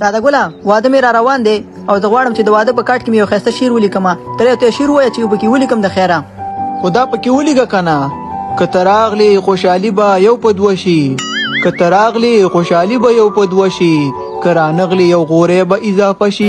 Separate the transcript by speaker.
Speaker 1: ساده ګله واده مې را روان دی او زه غواړم چې د واده په کاټ کې مې یو ښایسته شعر ولیکم ته یو ته شعر وایه چې وبکې ولیکم د خیره
Speaker 2: خو دا پکې ولیکه که نه که ته راغلې خوشحالي به یو په دوه شي که ته راغلې خوشحالي به یو په دوه شي که رانغلې یو غوری به اضافه شي